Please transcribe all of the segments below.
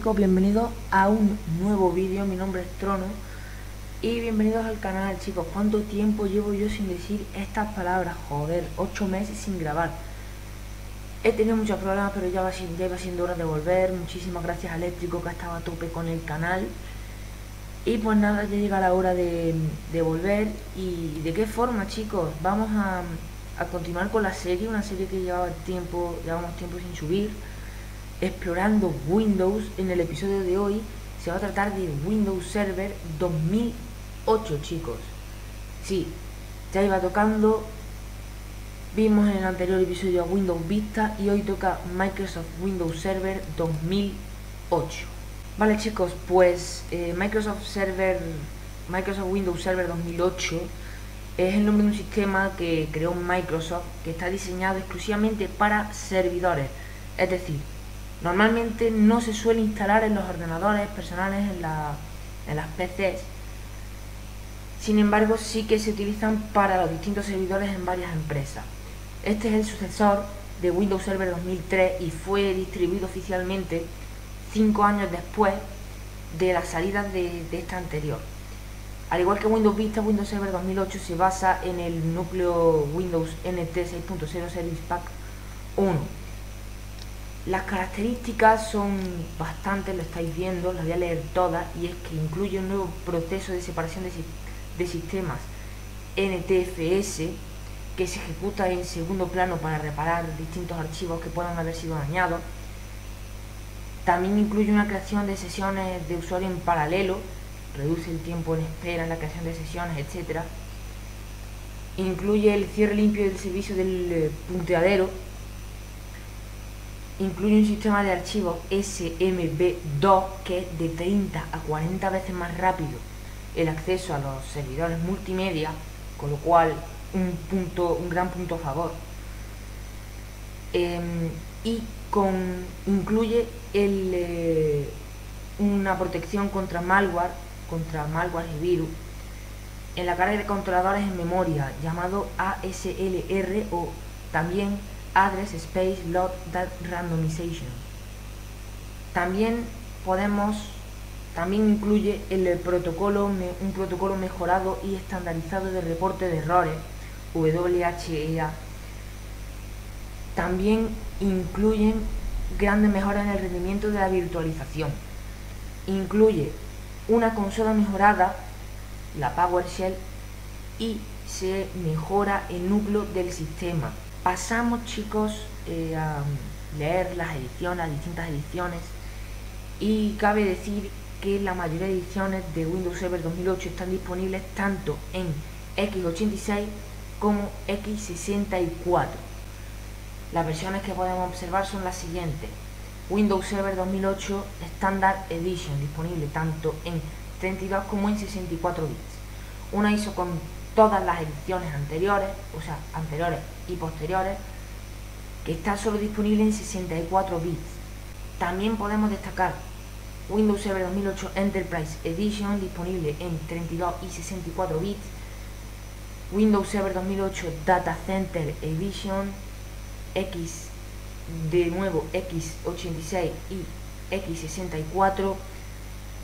chicos, bienvenidos a un nuevo vídeo, mi nombre es Trono y bienvenidos al canal chicos, ¿cuánto tiempo llevo yo sin decir estas palabras? Joder, 8 meses sin grabar. He tenido muchos problemas pero ya va, ya va siendo hora de volver, muchísimas gracias a Eléctrico que estaba a tope con el canal. Y pues nada, ya llega la hora de, volver. Y de qué forma chicos, vamos a, a continuar con la serie, una serie que llevaba tiempo, llevamos tiempo sin subir explorando Windows. En el episodio de hoy se va a tratar de Windows Server 2008, chicos. Sí, ya iba tocando. Vimos en el anterior episodio a Windows Vista y hoy toca Microsoft Windows Server 2008. Vale, chicos, pues eh, Microsoft Server, Microsoft Windows Server 2008 es el nombre de un sistema que creó Microsoft que está diseñado exclusivamente para servidores, es decir, Normalmente no se suele instalar en los ordenadores personales, en, las PCs. Sin embargo, sí que se utilizan para los distintos servidores en varias empresas. Este es el sucesor de Windows Server 2003 y fue distribuido oficialmente cinco años después de la salida de, de esta anterior. Al igual que Windows Vista, Windows Server 2008 se basa en el núcleo Windows NT 6.0 Service Pack 1 las características son bastantes, lo estáis viendo, las voy a leer todas, y es que incluye un nuevo proceso de separación de, sistemas NTFS que se ejecuta en segundo plano para reparar distintos archivos que puedan haber sido dañados. También incluye una creación de sesiones de usuario en paralelo, reduce el tiempo en espera en la creación de sesiones, etc. Incluye el cierre limpio del servicio del eh, punteadero, incluye un sistema de archivos SMB2 que es de 30 a 40 veces más rápido el acceso a los servidores multimedia, con lo cual un, punto, un gran punto a favor. Em, y con, incluye eh, una protección contra malware, contra malware y virus, en la carga de controladores en memoria, llamado ASLR o también Address Space Load Randomization. También podemos, también incluye el protocolo, un protocolo mejorado y estandarizado de reporte de errores, WHEA. También incluyen grandes mejoras en el rendimiento de la virtualización. Incluye una consola mejorada, la PowerShell, y se mejora el núcleo del sistema, pasamos chicos eh, a leer las ediciones, las distintas ediciones y cabe decir que la mayoría de ediciones de Windows Server 2008 están disponibles tanto en x86 como x64. Las versiones que podemos observar son las siguientes. Windows Server 2008 Standard Edition disponible tanto en 32 como en 64 bits. Una ISO con todas las ediciones anteriores, o sea, anteriores y posteriores, que está solo disponible en 64 bits. También podemos destacar Windows Server 2008 Enterprise Edition, disponible en 32 y 64 bits, Windows Server 2008 Data Center Edition, X, de nuevo X86 y X64,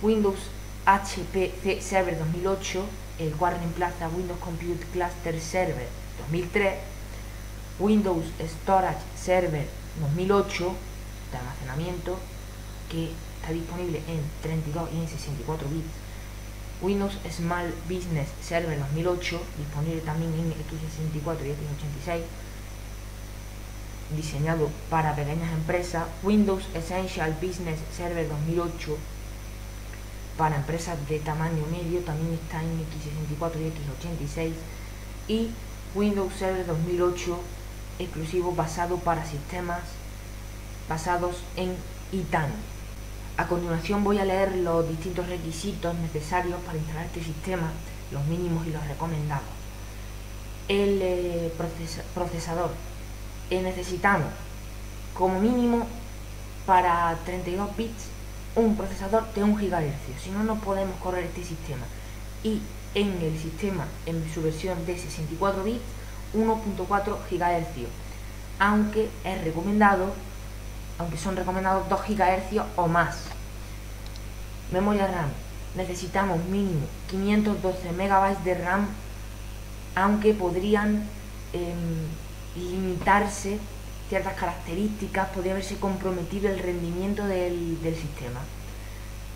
Windows HPC Server 2008, el cual reemplaza Windows Compute Cluster Server 2003, Windows Storage Server 2008 de almacenamiento que está disponible en 32 y en 64 bits, Windows Small Business Server 2008 disponible también en x64 y x86 diseñado para pequeñas empresas, Windows Essential Business Server 2008 para empresas de tamaño medio, también está en x64 y x86 y Windows Server 2008 exclusivo basado para sistemas basados en ITAN. A continuación voy a leer los distintos requisitos necesarios para instalar este sistema, los mínimos y los recomendados. El eh, procesador. Eh, necesitamos como mínimo para 32 bits un procesador de 1 GHz, si no, no podemos correr este sistema. Y en el sistema, en su versión de 64 bits, 1.4 GHz, aunque es recomendado, aunque son recomendados 2 GHz o más. Memoria RAM. Necesitamos mínimo 512 MB de RAM, aunque podrían em, limitarse ciertas características, podría haberse comprometido el rendimiento del, del sistema.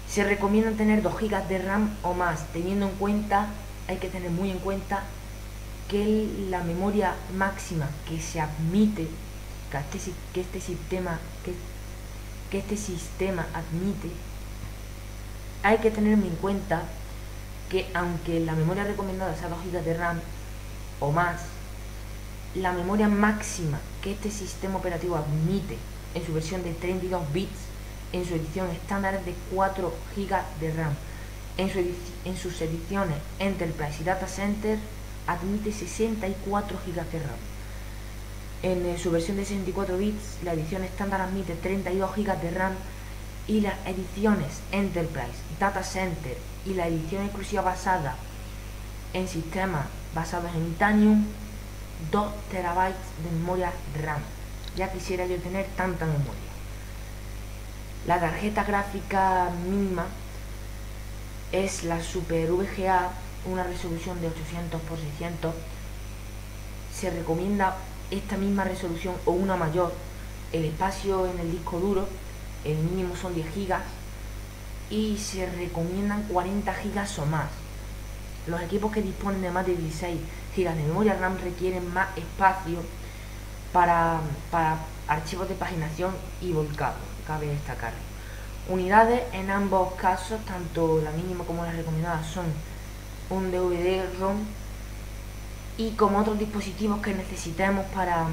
Se recomienda tener 2 GB de RAM o más, teniendo en cuenta, hay que tener muy en cuenta que la memoria máxima que se admite, que este, que este sistema, que, que este sistema admite, hay que tener en cuenta que aunque la memoria recomendada sea 2 GB de RAM o más, la memoria máxima que este sistema operativo admite en su versión de 32 bits, en su edición estándar es de 4 GB de RAM. En, su en sus ediciones Enterprise y Data Center admite 64 GB de RAM. En eh, su versión de 64 bits, la edición estándar admite 32 GB de RAM y las ediciones Enterprise, Data Center y la edición exclusiva basada en sistemas basados en Titanium 2 terabytes de memoria RAM. Ya quisiera yo tener tanta memoria. La tarjeta gráfica mínima es la Super VGA una resolución de 800 x 600 se recomienda esta misma resolución o una mayor el espacio en el disco duro el mínimo son 10 gigas y se recomiendan 40 gigas o más los equipos que disponen de más de 16 gigas de memoria RAM requieren más espacio para, para archivos de paginación y volcado cabe destacar. Unidades en ambos casos tanto la mínima como la recomendada son un DVD-ROM y como otros dispositivos que necesitemos para,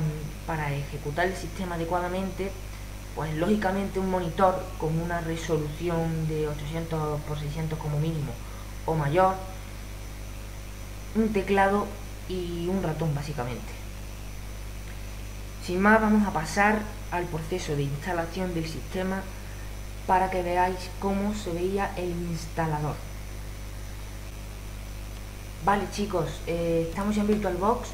para ejecutar el sistema adecuadamente, pues lógicamente un monitor con una resolución de 800 x 600 como mínimo o mayor, un teclado y un ratón básicamente. Sin más vamos a pasar al proceso de instalación del sistema para que veáis cómo se veía el instalador. Vale chicos, eh, estamos en VirtualBox,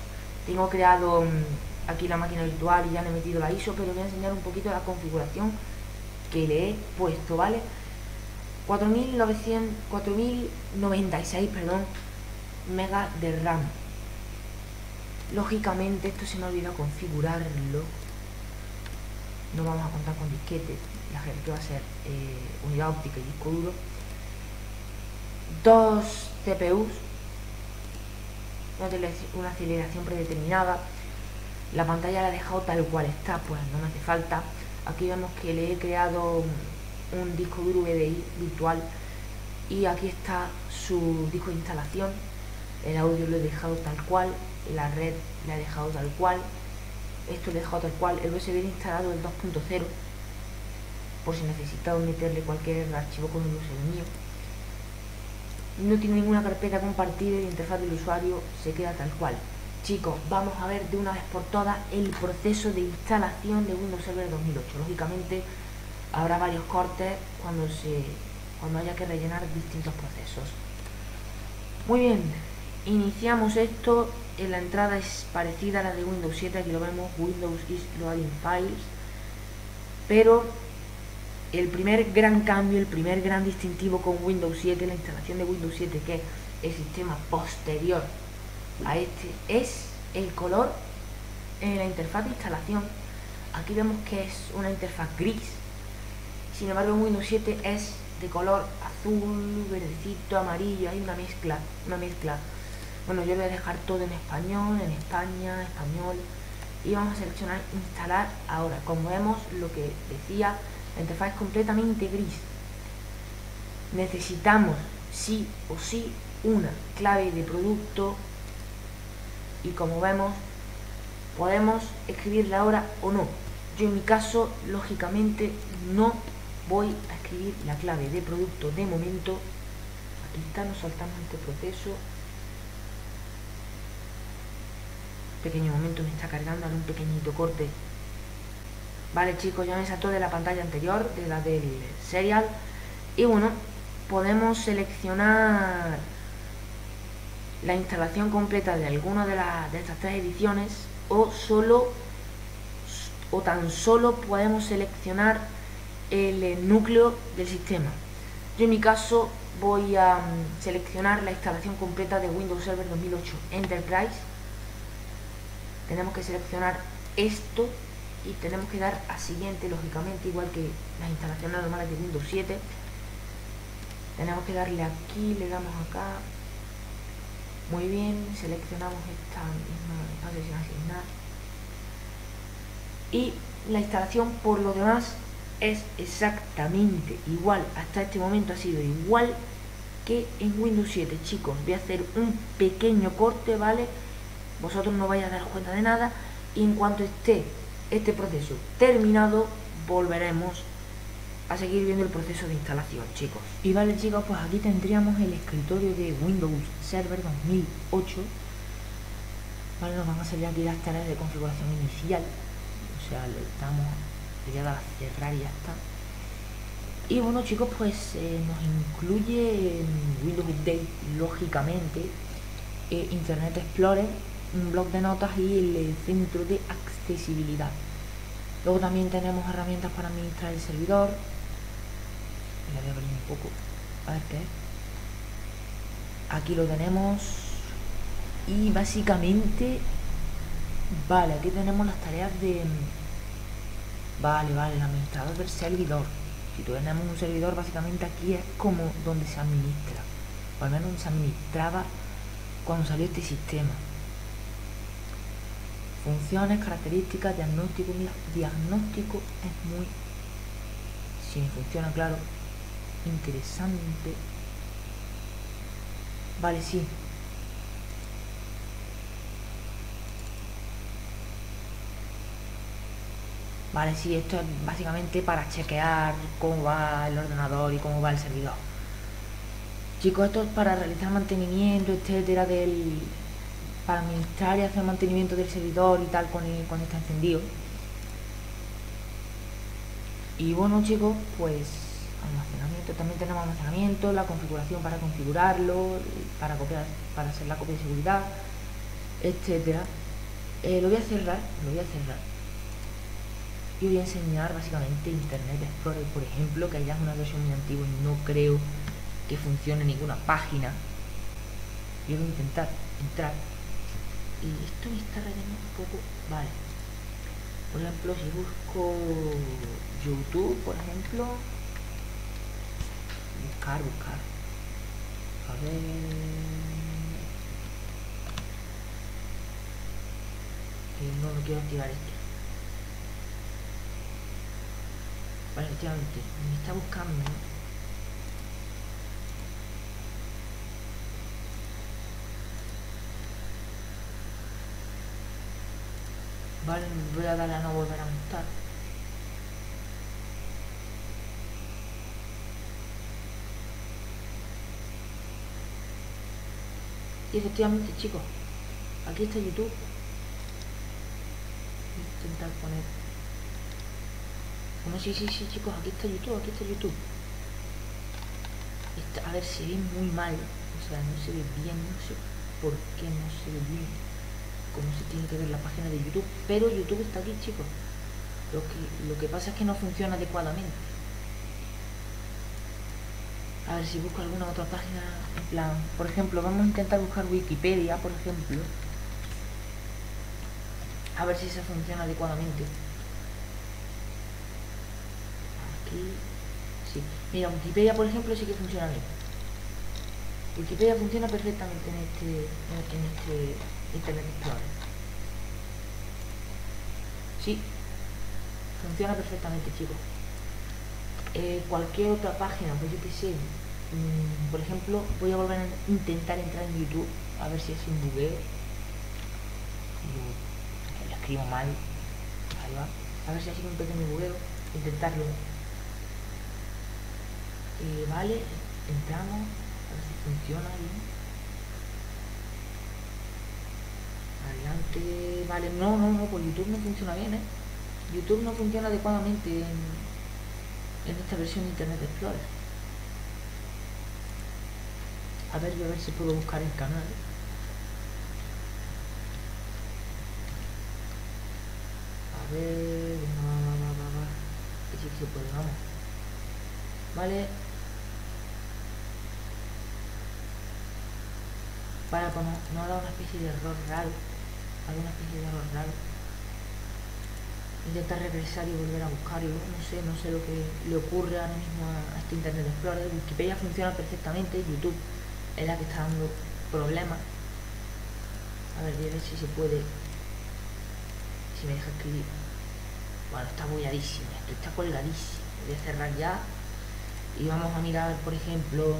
tengo creado mm, aquí la máquina virtual y ya le he metido la ISO, pero voy a enseñar un poquito la configuración que le he puesto, ¿vale? 4900, 4096, perdón, megas de RAM. Lógicamente esto se me ha olvidado configurarlo. No vamos a contar con disquetes, la gente va a ser eh, unidad óptica y disco duro. Dos CPUs una aceleración predeterminada. La pantalla la he dejado tal cual está, pues no me hace falta. Aquí vemos que le he creado un disco duro VDI virtual y aquí está su disco de instalación. El audio lo he dejado tal cual, la red la he dejado tal cual, esto lo he dejado tal cual. El USB instalado el 2.0 por si necesitaba meterle cualquier archivo con el mío no tiene ninguna carpeta compartida y la interfaz del usuario se queda tal cual. Chicos, vamos a ver de una vez por todas el proceso de instalación de Windows Server 2008. Lógicamente habrá varios cortes cuando, se, cuando haya que rellenar distintos procesos. Muy bien, iniciamos esto. En la entrada es parecida a la de Windows 7, aquí lo vemos, Windows is loading files. Pero el primer gran cambio, el primer gran distintivo con Windows 7, la instalación de Windows 7, que es el sistema posterior a este, es el color en la interfaz de instalación. Aquí vemos que es una interfaz gris, sin embargo en Windows 7 es de color azul, verdecito, amarillo, hay una mezcla, una mezcla. Bueno, yo voy a dejar todo en español, en España, español, y vamos a seleccionar instalar ahora. Como vemos, lo que decía la interfaz es completamente gris. Necesitamos sí o sí una clave de producto y como vemos podemos escribirla ahora o no. Yo en mi caso, lógicamente, no voy a escribir la clave de producto de momento. Aquí está, nos saltamos este proceso. Pequeño momento me está cargando, un pequeñito corte Vale chicos, ya me saltó de la pantalla anterior, de la del serial. Y bueno, podemos seleccionar la instalación completa de alguna de, de estas tres ediciones o solo o tan solo podemos seleccionar el núcleo del sistema. Yo en mi caso voy a mm, seleccionar la instalación completa de Windows Server 2008 Enterprise. Tenemos que seleccionar esto y tenemos que dar a siguiente, lógicamente, igual que las instalaciones normales de Windows 7. Tenemos que darle aquí, le damos acá. Muy bien, seleccionamos esta misma. Y la instalación por lo demás es exactamente igual, hasta este momento ha sido igual que en Windows 7, chicos. Voy a hacer un pequeño corte, ¿vale? Vosotros no vais a dar cuenta de nada y en cuanto esté este proceso terminado, volveremos a seguir viendo el proceso de instalación, chicos. Y vale, chicos, pues aquí tendríamos el escritorio de Windows Server 2008. Vale, nos van a salir aquí las tareas de configuración inicial. O sea, le damos le a cerrar y ya está y bueno chicos pues eh, nos incluye Windows Update lógicamente eh, Internet Explorer un blog de notas y el centro de accesibilidad luego también tenemos herramientas para administrar el servidor voy abrir un poco a ver qué aquí lo tenemos y básicamente vale aquí tenemos las tareas de Vale, vale, el administrador del servidor. Si tenemos un servidor, básicamente aquí es como donde se administra. O al menos se administraba cuando salió este sistema. Funciones, características, diagnóstico. Mira, diagnóstico es muy... Si funciona, claro. Interesante. Vale, sí. Vale, sí, esto es básicamente para chequear cómo va el ordenador y cómo va el servidor. Chicos, esto es para realizar mantenimiento, etcétera, del para administrar y hacer mantenimiento del servidor y tal con cuando está encendido. Y bueno chicos, pues almacenamiento, también tenemos almacenamiento, la configuración para configurarlo, para copiar, para hacer la copia de seguridad, etcétera. Eh, lo voy a cerrar, lo voy a cerrar yo voy a enseñar básicamente Internet Explorer, por ejemplo, que ya es una versión muy antigua y no creo que funcione ninguna página. Yo voy a intentar entrar y esto me está rayando un poco. Vale. Por ejemplo, si busco YouTube, por ejemplo, buscar, buscar. A ver. no, no quiero activar esto. Vale, efectivamente, me está buscando. Vale, voy a darle a no volver a montar. Y efectivamente, chicos, aquí está YouTube. Voy a intentar poner bueno, sí, sí, sí, chicos, aquí está YouTube, aquí está YouTube. a ver, se ve muy mal. O sea, no se ve bien, no sé por qué no se ve bien. Cómo se tiene que ver la página de YouTube. Pero YouTube está aquí, chicos. Lo que, lo que pasa es que no funciona adecuadamente. A ver si busco alguna otra página. En plan, por ejemplo, vamos a intentar buscar Wikipedia, por ejemplo. A ver si se funciona adecuadamente. sí. Mira, Wikipedia, por ejemplo, sí que funciona bien. Wikipedia funciona perfectamente en este, en este Explorer. Sí, funciona perfectamente, chicos. Eh, cualquier otra página, pues yo qué sé, mm, por ejemplo, voy a volver a intentar entrar en YouTube a ver si es un bugueo. Lo, escribo mal. A ver si ha sido un pequeño bugueo. Intentarlo eh, vale, entramos, a ver si funciona bien. adelante, vale, no, no, no, pues YouTube no funciona bien, ¿eh? YouTube no funciona adecuadamente en, esta versión de Internet Explorer. A ver, yo a ver si puedo buscar el canal. A ver, va, va, va, va, va. Si se puede, vamos. Vale. Para, como no da una especie de error raro alguna especie de error raro. Intentar regresar y volver a buscarlo, no sé, no sé lo que le ocurre ahora mismo a, este Internet Explorer. Wikipedia funciona perfectamente, YouTube es la que está dando problemas. A ver, ver si se puede, si me deja escribir. Bueno, está bulladísimo, esto está colgadísimo. Voy a cerrar ya y vamos a mirar, por ejemplo,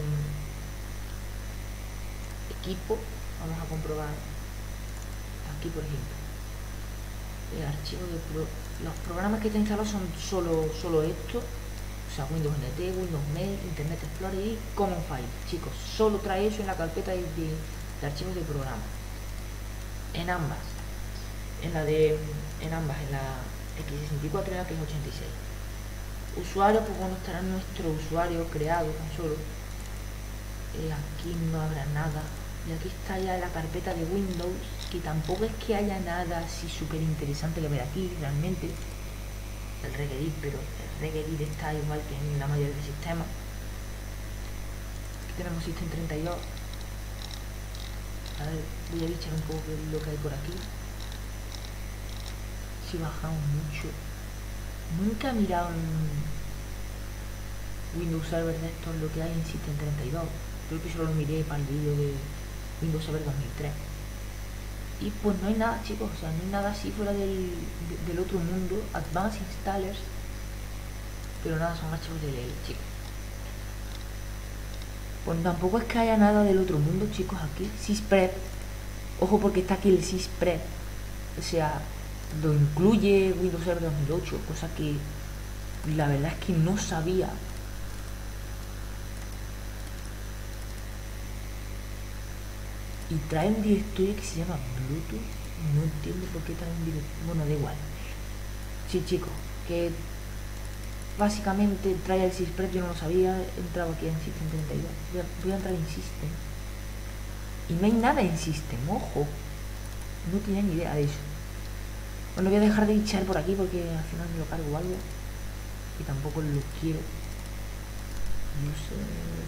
equipo, vamos a comprobar aquí por ejemplo. El archivo de los programas que te instalados son solo, solo esto o sea Windows NT, Windows Mail, Internet Explorer y Common File. Chicos, solo trae eso en la carpeta de, archivos de programa. En ambas. En la de en ambas, en la X64 y la X86 usuario, pues bueno, estará nuestro usuario creado tan solo. Eh, aquí no habrá nada. Y aquí está ya la carpeta de Windows, que tampoco es que haya nada así súper interesante que ver aquí realmente. El Regedit, pero el Regedit está igual que en la mayoría de sistemas. Aquí tenemos System 32. A ver, voy a bichar un poco lo que hay por aquí. Si bajamos mucho. Nunca he mirado en Windows Server de esto lo que hay en System 32. Creo que solo lo miré para el vídeo de Windows Server 2003. Y pues no hay nada, chicos, o sea, no hay nada así fuera del, del otro mundo. Advanced Installers. Pero nada, son archivos de LL, chicos. Pues tampoco es que haya nada del otro mundo, chicos, aquí. Sysprep. Ojo porque está aquí el Sysprep. O sea, lo incluye Windows Server 2008, cosa que la verdad es que no sabía y trae un directorio que se llama Bluetooth. No entiendo por qué trae un. Bueno, da igual. Sí, chicos, que básicamente trae el Sysprep, yo no lo sabía, he entrado aquí en System 32. Voy a, voy a entrar en System. Y no hay nada en System, ojo. No tenía ni idea de eso. Bueno, voy a dejar de echar por aquí porque al final me lo cargo algo. Y tampoco lo quiero. No sé.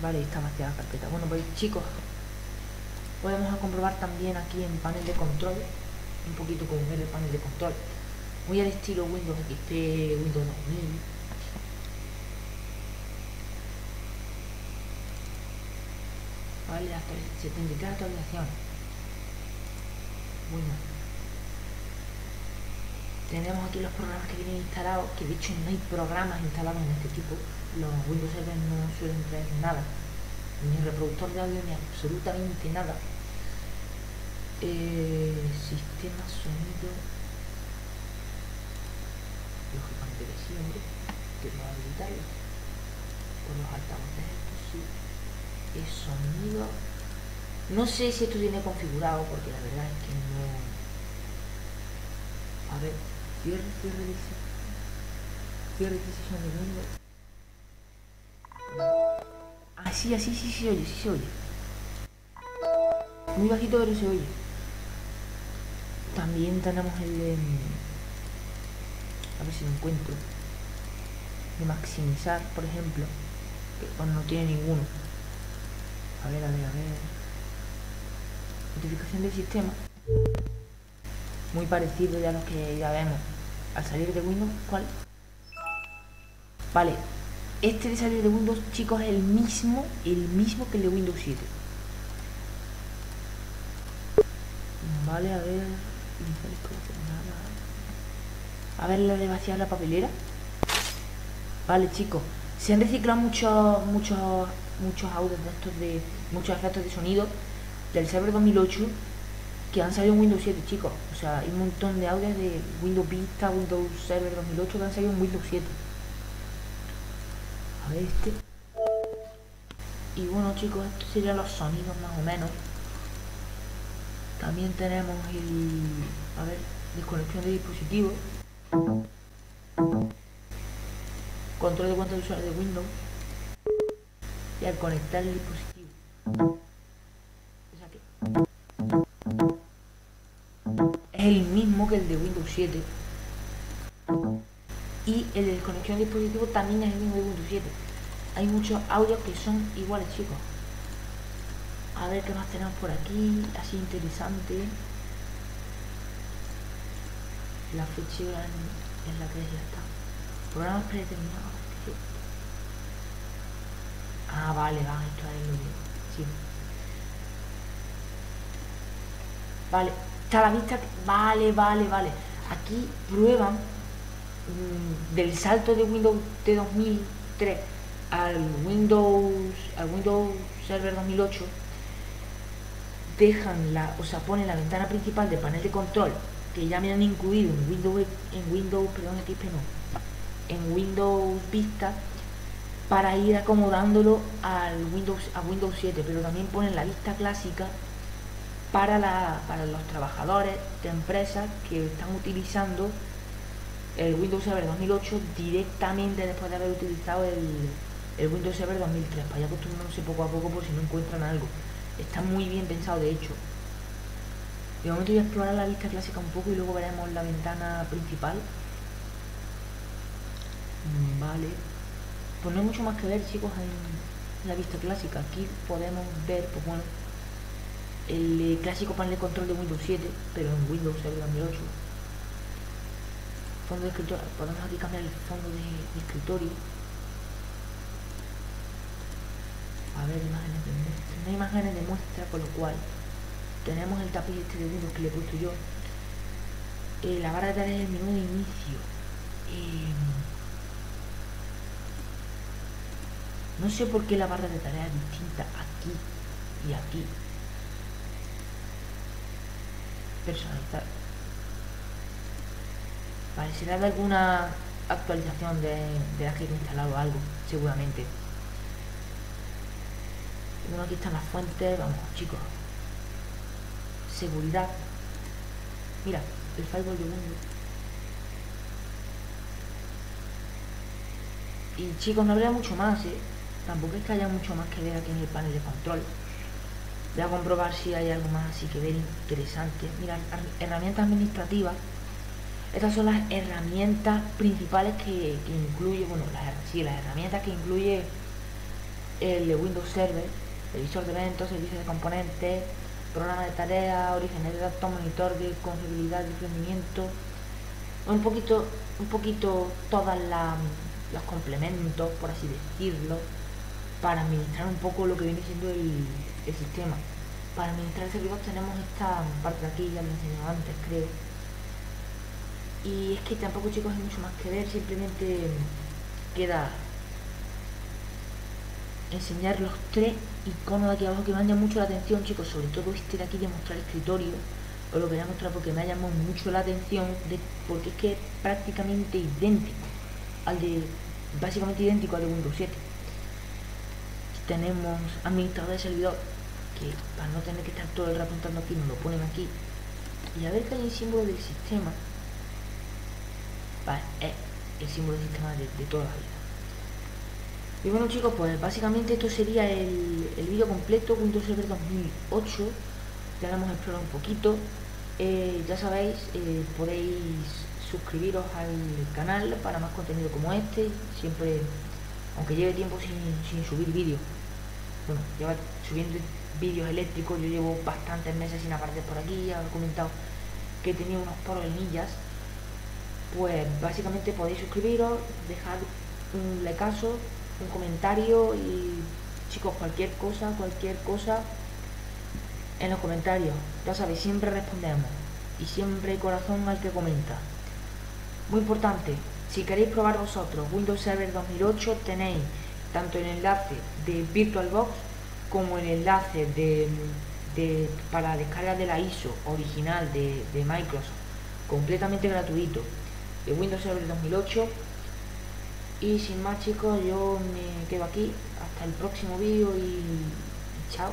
Vale, está vacía la carpeta. Bueno, pues chicos, podemos comprobar también aquí en panel de control un poquito como ver el panel de control muy al estilo Windows XP, Windows 2000 vale, 73 actualizaciones bueno. Tenemos aquí los programas que vienen instalados que de hecho no hay programas instalados en este tipo. Los Windows Server no suelen traer nada. Ni reproductor de audio ni absolutamente nada eh, sistema sonido lógicamente de siempre que no habilitarlo con los altavoces estos sí. Es sonido. No sé si esto tiene configurado porque la verdad es que no. A ver cierre cierre cierre decisión de Windows así así sí se oye sí se oye. Muy bajito pero se oye también tenemos el de... A ver si lo encuentro. De maximizar, por ejemplo. Que cuando no tiene ninguno. A ver, a ver, a ver. Notificación del sistema. Muy parecido ya a los que ya vemos. Al salir de Windows, ¿cuál? Vale. Este de salir de Windows, chicos, es el mismo, el mismo que el de Windows 7. Vale, a ver. A ver la de vaciar la papelera. Vale, chicos. Se han reciclado muchos, muchos, muchos audios de estos de. muchos efectos de sonido del server 2008 que han salido en Windows 7, chicos. O sea, hay un montón de audios de Windows Vista, Windows Server 2008 que han salido en Windows 7. A ver este. Y bueno, chicos, estos serían los sonidos más o menos. También tenemos el, a ver, desconexión de dispositivos. Control de cuenta de usuario de Windows. Y al conectar el dispositivo. es el mismo que el de Windows 7. Y el de desconexión de dispositivo también es el mismo de Windows 7. Hay muchos audios que son iguales, chicos. A ver qué más tenemos por aquí, así interesante. La fecha en, la que ya está. Programas predeterminados. Ah, vale, va, esto es lo que... Sí. Vale, está la vista... Vale, vale, vale. Aquí prueban mm, del salto de Windows de 2003 al Windows al Windows Server 2008 dejan la, o sea, ponen la ventana principal de panel de control que ya me han incluido en Windows en Windows, perdón, XP no, en Windows Vista para ir acomodándolo al Windows a Windows 7, pero también ponen la vista clásica para, la, para los trabajadores de empresas que están utilizando el Windows Server 2008 directamente después de haber utilizado el, el Windows Server 2003, para ir acostumbrándose poco a poco por si no encuentran algo. Está muy bien pensado, de hecho. De momento voy a explorar la vista clásica un poco y luego veremos la ventana principal. Mm, vale. Pues no hay mucho más que ver, chicos, en la vista clásica. Aquí podemos ver, pues bueno, el eh, clásico panel de control de Windows 7, pero en Windows Server 2008. Fondo de escritorio. Podemos aquí cambiar el fondo de escritorio a ver imágenes de muestra. No hay imágenes de muestra con lo cual tenemos el tapiz este de Windows que le he puesto yo. Eh, la barra de tareas del menú de inicio. Eh, no sé por qué la barra de tareas es distinta aquí y aquí. Personalizar. Vale, será de alguna actualización de, de que he instalado algo seguramente bueno, aquí están las fuentes, vamos, chicos. Seguridad. Mira, el firewall de Windows. Y chicos, no habría mucho más, ¿eh? Tampoco es que haya mucho más que ver aquí en el panel de control. Voy a comprobar si hay algo más así que ver interesante. Mira, herramientas administrativas. Estas son las herramientas principales que, incluye, bueno, las, sí, las herramientas que incluye el Windows Server revisor de eventos, servicio de componentes, programa de tareas, origen de datos, monitor de confiabilidad y rendimiento, un poquito, un poquito todos los complementos, por así decirlo, para administrar un poco lo que viene siendo el, sistema. Para administrar el servidor tenemos esta parte de aquí, ya lo he enseñado antes, creo. Y es que tampoco chicos hay mucho más que ver, simplemente queda enseñar los tres iconos de aquí abajo que me han llamado mucho la atención, chicos, sobre todo este de aquí de mostrar escritorio, os lo quería mostrar porque me ha llamado mucho la atención, de, porque es que es prácticamente idéntico al de, básicamente idéntico al de Windows 7. Tenemos administrador de servidor, que para no tener que estar todo el rato entrando aquí, nos lo ponen aquí. Y a ver que hay el símbolo del sistema. Vale, es el símbolo del sistema de, de toda la vida. Y bueno chicos, pues básicamente esto sería el, vídeo completo Windows Server 2008. Ya lo hemos explorado un poquito. Eh, ya sabéis, eh, podéis suscribiros al canal para más contenido como este. Siempre, aunque lleve tiempo sin, subir vídeos. Bueno, lleva subiendo vídeos eléctricos. Yo llevo bastantes meses sin aparecer por aquí. Ya he comentado que he tenido unos problemillas. Pues básicamente podéis suscribiros, dejar un like caso un comentario y chicos, cualquier cosa, cualquier cosa en los comentarios. Ya sabéis, siempre respondemos y siempre hay corazón al que comenta. Muy importante, si queréis probar vosotros Windows Server 2008 tenéis tanto el enlace de VirtualBox como el enlace de, de para descarga de la ISO original de, de Microsoft completamente gratuito de Windows Server 2008 y sin más chicos, yo me quedo aquí. Hasta el próximo vídeo y chao.